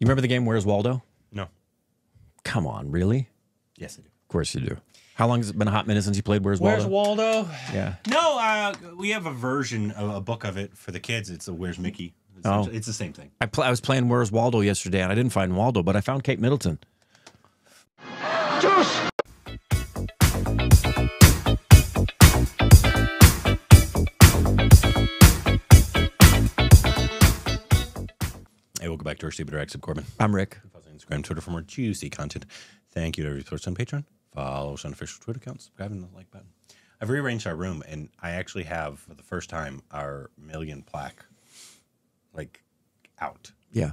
You remember the game Where's Waldo? No. Come on, really? Yes, I do. Of course you do. How long has it been a hot minute since you played Where's Waldo? Where's Waldo? Yeah. No, uh, we have a version, of a book of it for the kids. It's a Where's Mickey. It's, Oh. it's the same thing. I, pl- I was playing Where's Waldo yesterday and I didn't find Waldo, but I found Kate Middleton. Hey, back to our Stupid Rex. I'm Korbin. I'm Rick. Follow us on Instagram, Twitter for more juicy content. Thank you to every person on Patreon. Follow us on official Twitter accounts. Subscribe and the like button. I've rearranged our room, and I actually have, for the first time, our million plaque, like, out. Yeah.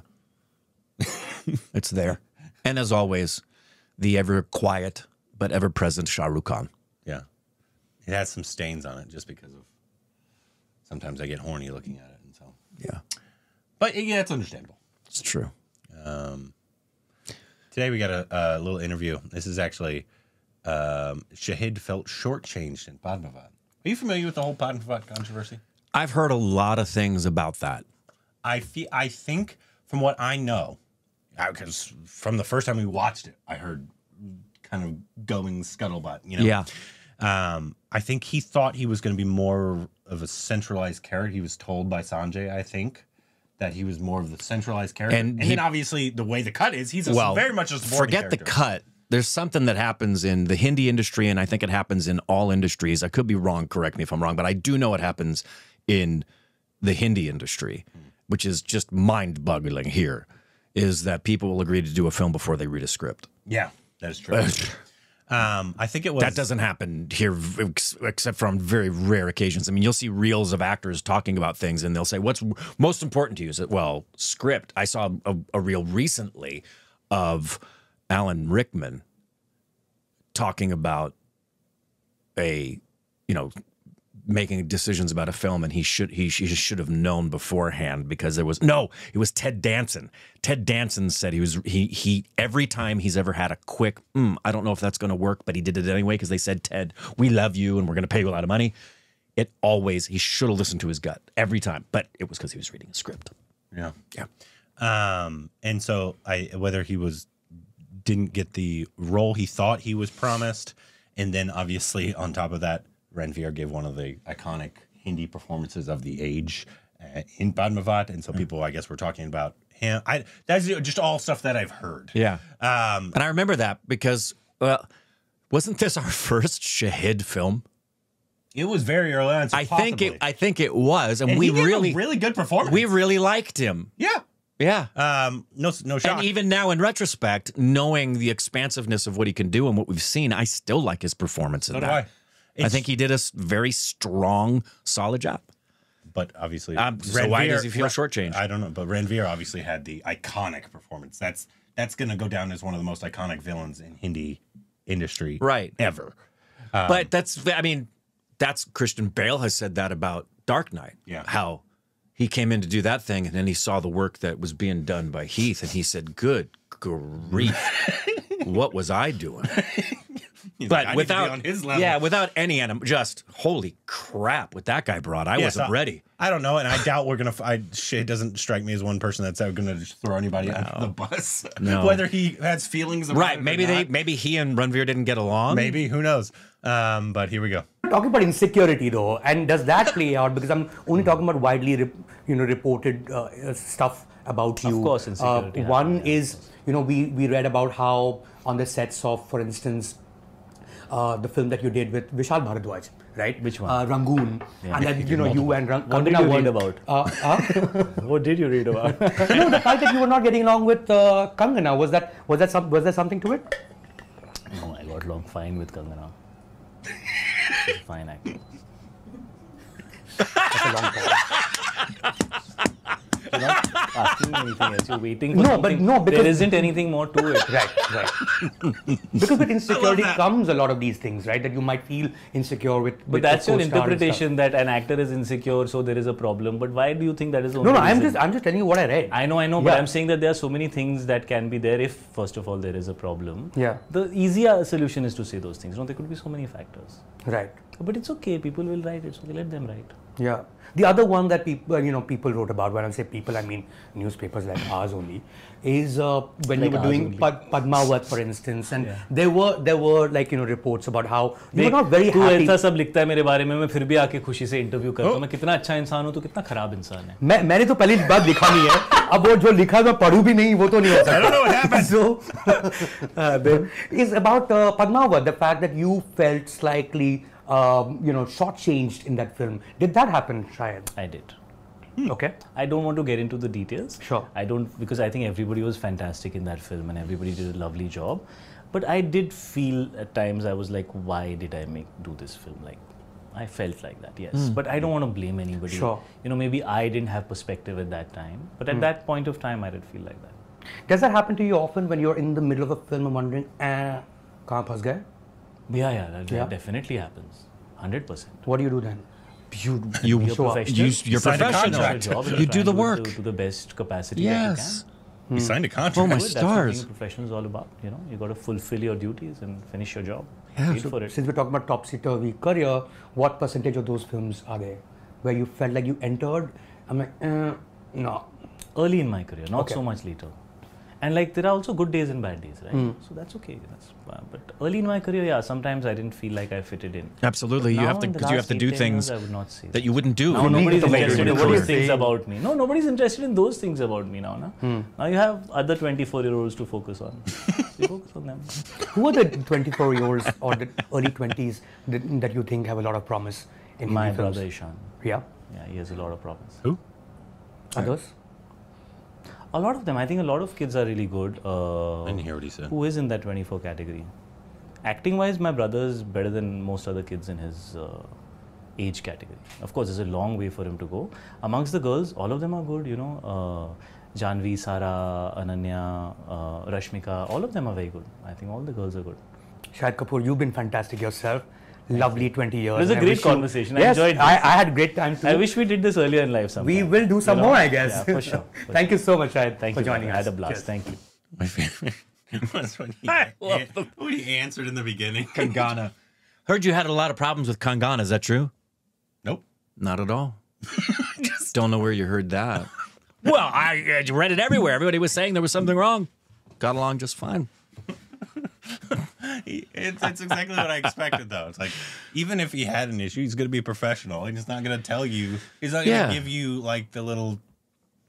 it's there. And as always, the ever quiet but ever present Shah Rukh Khan. Yeah. It has some stains on it just because of sometimes I get horny looking at it. And so, Yeah. but yeah, it's understandable. It's true. Today we got a, a little interview. This is actually um, Shahid felt shortchanged in Padmaavat. Are you familiar with the whole Padmaavat controversy? I've heard a lot of things about that. I feel, I think from what I know, because from the first time we watched it, I heard kind of going scuttlebutt. You know, Yeah. Um, I think he thought he was going to be more of a centralized character. He was told by Sanjay, I think, that he was more of the centralized character. And And, he- then obviously the way the cut is, he's a, well, very much a supporting forget the cut. There's something that happens in the Hindi industry, and I think it happens in all industries. I could be wrong. Correct me if I'm wrong, but I do know it happens in the Hindi industry, which is just mind-boggling. Here is that people will agree to do a film before they read a script. Yeah, that is true. um, I think it was That doesn't happen here, ex- except for on very rare occasions. I mean, you'll see reels of actors talking about things, and they'll say, "What's most important to you?" Is it well, script? I saw a, a reel recently of Alan Rickman talking about a, you know, making decisions about a film, and he should he, he should have known beforehand because there was no. It was Ted Danson. Ted Danson said he was he he every time he's ever had a quick. Mm, I don't know if that's going to work, but he did it anyway because they said Ted, we love you and we're going to pay you a lot of money. It always he should have listened to his gut every time, but it was because he was reading a script. Yeah. Yeah. Um, and so I whether he was didn't get the role he thought he was promised, and then obviously on top of that, Ranveer gave one of the iconic Hindi performances of the age uh, in Padmaavat, and so people I guess were talking about him. I that's just all stuff that I've heard. Yeah. Um, And I remember that because well, wasn't this our first Shahid film? it was very early on. So I think it. I think it was, and, And we he gave a really, really good performance. we really liked him. yeah. Yeah. Um, no, no shock. And even now, in retrospect, knowing the expansiveness of what he can do and what we've seen, I still like his performance in so do that. I. I think he did a very strong, solid job. but obviously, Um, so why does he feel shortchanged? I don't know, but Ranveer obviously had the iconic performance. That's that's going to go down as one of the most iconic villains in Hindi industry, Right. Ever. but that's, I mean, that's Christian Bale has said that about Dark Knight. Yeah. How he came in to do that thing and then he saw the work that was being done by Heath and he said, Good grief. what was I doing? He's But like, I need to be without on his level. yeah, without any anim, just holy crap! What that guy brought, I Yeah, wasn't so ready. I don't know, and I doubt we're gonna. f- I Shay doesn't strike me as one person that's going to just throw anybody under the bus. No. Whether he has feelings, about it Right? or Maybe they, not, maybe he and Ranveer didn't get along. maybe who knows. Um, but here we go. Talking about insecurity though, and does that play out? Because I'm only talking about widely, rep, you know, reported uh, uh, stuff about you. Of course insecurity Uh, one happens, is, you know, we we read about how on the sets of, for instance, uh, the film that you did with Vishal Bharadwaj, right? Which one? Uh, Rangoon, and that you know you and Rang- What did you read about? Uh, uh, What did you read about? no, the fact that you were not getting along with uh, Kangana was that was that some was there something to it? no, I got along fine with Kangana. She's a fine actor. That's a long pause. You're not asking anything else. You're waiting for No, but something. no, because- there isn't anything more to it. Right, right. because with insecurity comes a lot of these things, right? That you might feel insecure with. But with that's your co-star and stuff. interpretation that an actor is insecure, so there is a problem. But why do you think that is the No, only no. I'm just, I'm just telling you what I read. I know, I know, but I'm saying that there are so many things that can be there if, first of all, there is a problem. Yeah. The easier solution is to say those things. No, there could be so many factors. Right. But it's okay. People will write it. So let them write. Yeah. The other one that people, you know, people wrote about. When I say people, I mean newspapers like ours only. Is uh, when Like you were doing. Pad- Padmavat, for instance, and Yeah. there were there were like you know reports about how you were not very तू happy. ऐसा सब लिखता है मेरे बारे में मैं फिर भी आके खुशी से इंटरव्यू करता हूँ मैं कितना अच्छा इंसान हूँ तो कितना खराब इंसान है मैं मैंने तो पहली बात लिखा नहीं है अब वो जो लिखा मैं पढ़ूं भी नहीं वो तो नहीं हो सकता uh, is about uh, Padmavat the fact that you felt slightly um, you know, shortchanged in that film. Did that happen, Shahid? I did. Hmm, okay. I don't want to get into the details. Sure. I don't because I think everybody was fantastic in that film and everybody did a lovely job. But I did feel at times I was like, why did I make do this film? Like I felt like that, yes. Hmm. But I don't want to blame anybody. Sure. You know, maybe I didn't have perspective at that time. But at hmm. that point of time I did feel like that. Does that happen to you often when you're in the middle of a film and wondering, ah, eh, kahan phas gaya? Yeah, yeah, that, that Yeah. definitely happens. Hundred percent. what do you do then You you You're you professional. you're signed a professional. contract. Your job and You you're do the trying work. To, to the best capacity Yes. that you can. He signed a contract. Oh my Good, That's what stars. being a professional is all about. You know, you got to fulfill your duties and finish your job. Yeah. Paid for it. since we're talking about top seater V career what percentage of those films are there where you felt like you entered I'm like eh, no Early in my career, not Okay. so much later. And like there are also good days and bad days, right? Hmm. So that's okay. That's, uh, but early in my career, yeah, sometimes I didn't feel like I fitted in. Absolutely, you have to because you have to do things years, I would not say that you wouldn't do. Now nobody's the interested in you do. What are you those things about me. No, nobody's interested in those things about me now. Na? Hmm. Now you have other 24 year olds to focus on. you focus on them. Who are the 24 year olds or the early 20s that, that you think have a lot of promise in My Hindi films? brother Ishan. Yeah. Yeah, he has a lot of promise. Who? Others? A lot of them. I think a lot of kids are really good. Uh, I didn't hear what he said. Who is in that 24 category? Acting wise, my brother is better than most other kids in his uh, age category. Of course, there's a long way for him to go. Amongst the girls, all of them are good, you know. Uh, Janhvi, Sara, Ananya, uh, Rashmika, all of them are very good. I think all the girls are good. Shahid Kapoor, you've been fantastic yourself. Lovely 20 years. It was a and I great wish you- conversation. I enjoyed I, this. I had a great time too. I wish we did this earlier in life sometime. we will do some You know? more, I guess. Yeah, for sure. for Thank sure. you so much, Shahid, Thank for you. joining I us. had a blast. Cheers. Thank you. My favorite was when he, when he answered in the beginning. Kangana. Heard you had a lot of problems with Kangana. Is that true? Nope. Not at all. Don't know where you heard that. well, I uh, read it everywhere. Everybody was saying there was something wrong. Got along just fine. He, it's, it's exactly what I expected, though. It's like even if he had an issue, he's going to be professional. He's not going to tell you. He's not going Yeah. to give you like the little,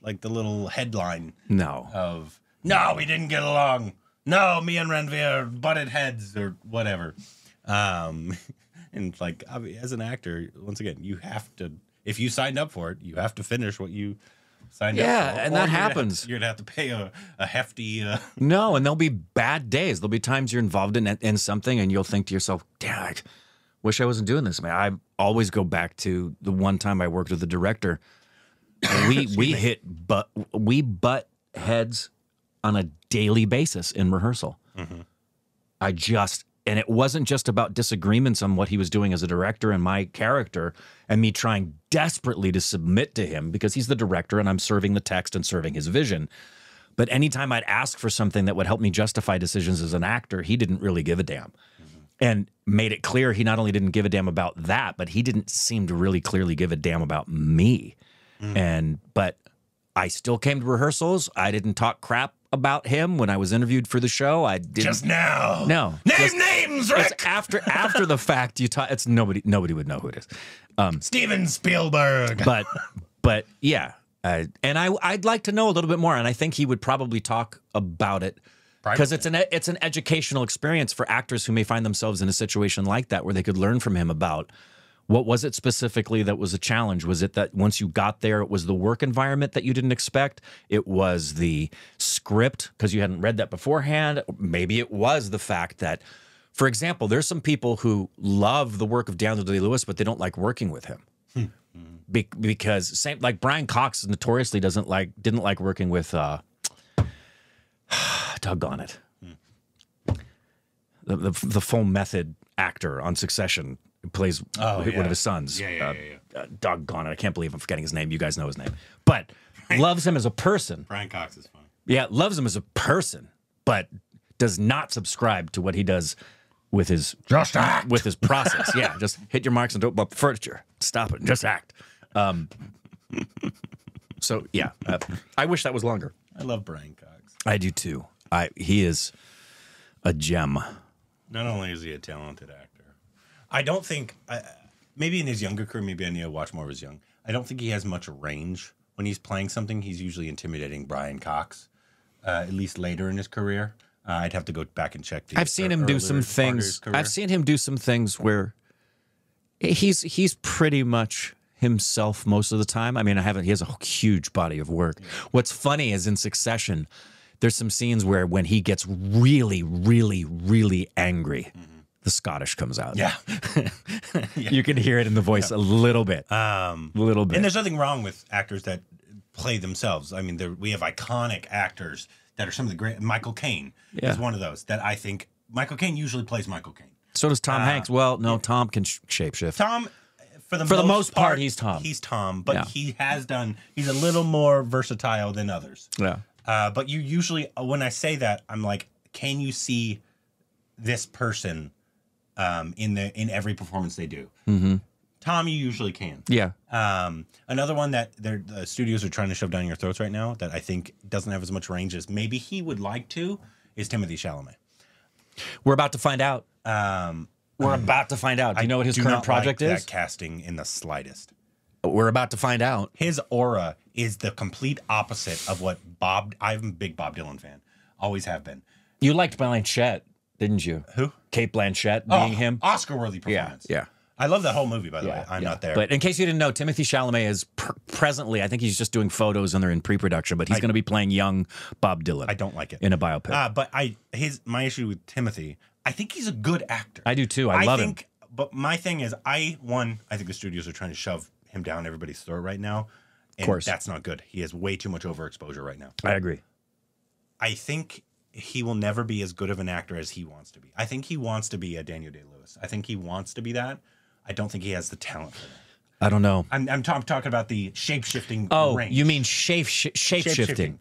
like the little headline No. of "No, we didn't get along." No, me and Ranveer butted heads or whatever. Um, and like as an actor, once again, you have to. If you signed up for it, you have to finish what you signed Yeah, up for. and or that you're gonna have- happens. you're gonna have to pay a, a hefty. Uh, No, and there'll be bad days. There'll be times you're involved in in something, and you'll think to yourself, "Damn, I wish I wasn't doing this." Man, I always go back to the one time I worked with the director. We we hit but we butt heads on a daily basis in rehearsal. I just and it wasn't just about disagreements on what he was doing as a director and my character and me trying desperately to submit to him because he's the director and I'm serving the text and serving his vision. But anytime I'd ask for something that would help me justify decisions as an actor, he didn't really give a damn. And made it clear he not only didn't give a damn about that, but he didn't seem to really clearly give a damn about me. Mm. And but I still came to rehearsals. I didn't talk crap about him when I was interviewed for the show. I didn't just now. no. Name Just- names, Rick. after after the fact you talk it's nobody nobody would know who it is. Um, Steven Spielberg. But but yeah. And I I'd like to know a little bit more and I think he would probably talk about it because it's an it's an educational experience for actors who may find themselves in a situation like that where they could learn from him about what was it specifically that was a challenge? Was it that once you got there, it was the work environment that you didn't expect? It was the script because you hadn't read that beforehand? Maybe it was the fact that, for example, there's some people who love the work of Daniel Day Lewis, but they don't like working with him. Be- because same like Brian Cox notoriously doesn't like didn't like working with uh doggone it the, the the full method actor on Succession plays Oh, one yeah. of his sons. Yeah, yeah, uh, yeah, uh, doggone it! I can't believe I'm forgetting his name. You guys know his name, but loves him as a person. Brian Cox is fine. Yeah, loves him as a person, but does not subscribe to what he does with his Just act. with his process. yeah, just hit your marks and don't bump the furniture. Stop it. Just act. So yeah, uh, I wish that was longer. I love Brian Cox. I do too. I he is a gem. Not only is he a talented actor, I don't think. I, maybe in his younger career, maybe I need to watch more of his young. I don't think he has much range when he's playing something. He's usually intimidating Brian Cox, uh, at least later in his career. Uh, I'd have to go back and check. The I've seen him do some things. I've seen him do some things where he's he's pretty much himself most of the time. I mean, I haven't. He has a huge body of work. What's funny is in Succession, there's some scenes where when he gets really, really, really angry, the Scottish comes out. Yeah. you can hear it in the voice a little bit, Um, a little bit. and there's nothing wrong with actors that play themselves. I mean, we have iconic actors that are some of the great. Michael Caine Yeah. is one of those that I think Michael Caine usually plays Michael Caine. so does Tom Hanks. Well, no, Tom can sh- shapeshift. Tom, for the For the most most part, he's Tom. He's Tom, but Yeah. he has done. He's a little more versatile than others. Yeah. Uh, but you usually, when I say that, I'm like, can you see this person um, in the in every performance they do? Mm-hmm. Tom, you usually can. Yeah. Um, another one that the studios are trying to shove down your throats right now that I think doesn't have as much range as maybe he would like to is Timothy Chalamet. We're about to find out. Um, We're about to find out. Do you know what his current project like is? That casting in the slightest. We're about to find out. his aura is the complete opposite of what Bob. I'm a big Bob Dylan fan, always have been. You liked Blanchett, didn't you? Who? Cate Blanchett being him. Oscar-worthy performance. yeah. yeah. I love that whole movie. By the way, I'm yeah. not there. But in case you didn't know, Timothy Chalamet is pr- presently, I think he's just doing photos and they're in pre-production, but he's going to be playing young Bob Dylan. I don't like it. in a biopic. Uh, but I his my issue with Timothy, I think he's a good actor. I do too. I love him. think, But my thing is, I one, I think the studios are trying to shove him down everybody's throat right now. And course. that's not good. He has way too much overexposure right now. I agree. I think he will never be as good of an actor as he wants to be. I think he wants to be a Daniel Day Lewis. I think he wants to be that. I don't think he has the talent for that. I don't know. I'm, I'm, ta- I'm talking about the shape shifting. Oh, range. you mean shape sh- shape shifting?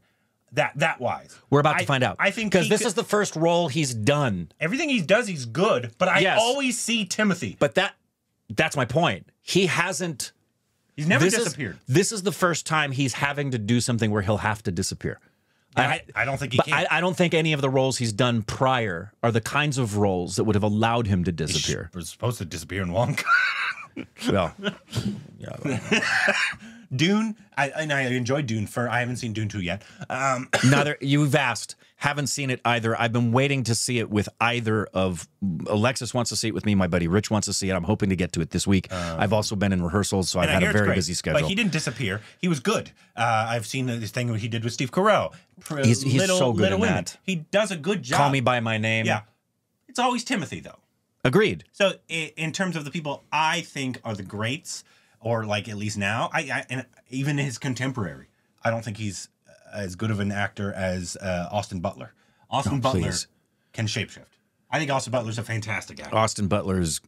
That that wise. We're about to find out. I think because this could- is the first role he's done. everything he does. He's good, but I Yes. always see Timothy. But that that's my point. He hasn't He's never this disappeared. Is, this is the first time he's having to do something where he'll have to disappear. I, I don't think he But can. I, I don't think any of the roles he's done prior are the kinds of roles that would have allowed him to disappear. He was supposed to disappear in Wonka. well, Dune, I, and I enjoyed Dune. For I haven't seen Dune two yet. Um, neither you've asked, haven't seen it either. I've been waiting to see it with either of Alexis wants to see it with me. My buddy Rich wants to see it. I'm hoping to get to it this week. I've also been in rehearsals, so I've had a very busy schedule. But he didn't disappear. He was good. Uh, I've seen this thing he did with Steve Carell. He's- he's Little- so good Little in Women. that. He does a good job. Call me by my name. Yeah, it's always Timothy though. Agreed. So in terms of the people I think are the greats, or like at least now, I, I and even his contemporary, I don't think he's as good of an actor as uh, Austin Butler. Austin Oh, Butler please. can shapeshift. I think Austin Butler's a fantastic actor. Austin Butler's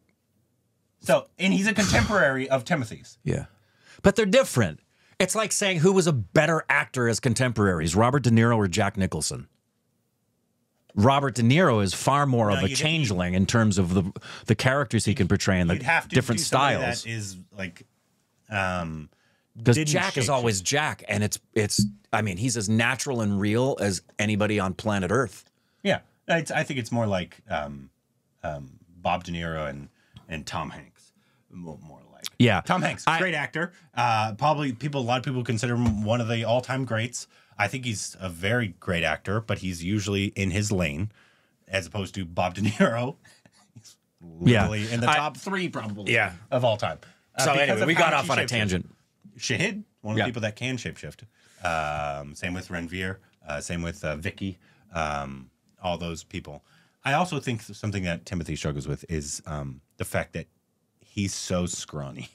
So and he's a contemporary of Timothy's. Yeah. But they're different. It's like saying who was a better actor as contemporaries, Robert De Niro or Jack Nicholson. Robert De Niro is far more of a changeling in terms of the the characters he can portray and the have to different styles. That is like, um, Jack is always Jack, and it's it's. I mean, he's as natural and real as anybody on planet Earth. yeah. It's, I think it's more like um, um, Bob De Niro and and Tom Hanks. More, more like Yeah, Tom Hanks, I- great actor. Uh, probably people, a lot of people consider him one of the all-time greats. I think he's a very great actor, but he's usually in his lane, as opposed to Bob De Niro. he's Yeah. in the I- top three, probably. Yeah. of all time. Uh, So anyway, we got off on a tangent. Shahid, one of Yeah. the people that can shapeshift. Um, same with Ranveer. Uh, same with uh, Vicky. Um, all those people. I also think something that Timothy struggles with is um, the fact that he's so scrawny.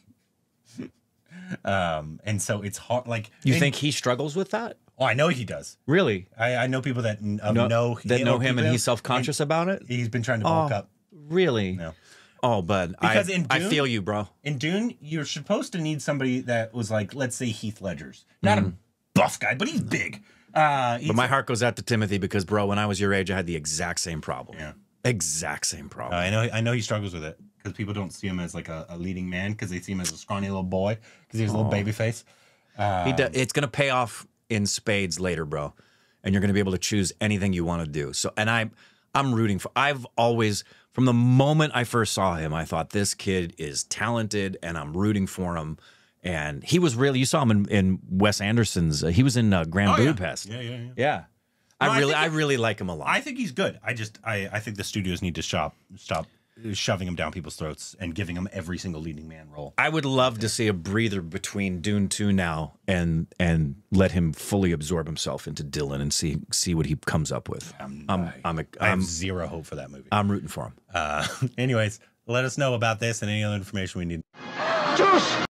um, and so it's hard. Like You think he struggles with that? Oh, I know he does. Really? I, I know people that No, know that know him, and he's self conscious about it. He's been trying to bulk Oh. up. Really? No. Oh, bud. Because I, in I feel you, bro. In Dune, you're supposed to need somebody that was like, let's say Heath Ledger's, not a buff guy, but he's big. Uh, Mm. But my heart goes out to Timothy because, bro, when I was your age, I had the exact same problem. Yeah. Exact same Uh, problem. I know I know he struggles with it because people don't see him as like a, a leading man because they see him as a scrawny little boy because he has a little baby face. He do, it's going to pay off in spades later, bro. And you're going to be able to choose anything you want to do. So, and I, I'm rooting for. I've always, from the moment I first saw him, I thought this kid is talented, and I'm rooting for him. And he was really. You saw him in, in Wes Anderson's. Uh, he was in uh, Grand Oh. Budapest. Yeah, yeah, yeah. Yeah. No, I I really, think I, really like him a lot. I think he's good. I just I, I think the studios need to stop stop shoving him down people's throats and giving him every single leading man role. I would love to see a breather between Dune 2 now and and let him fully absorb himself into Dylan and see see what he comes up with. I'm I'm I'm, a, I have I'm, zero hope for that movie. I'm rooting for him. Uh, anyways, let us know about this and any other information we need. Juice!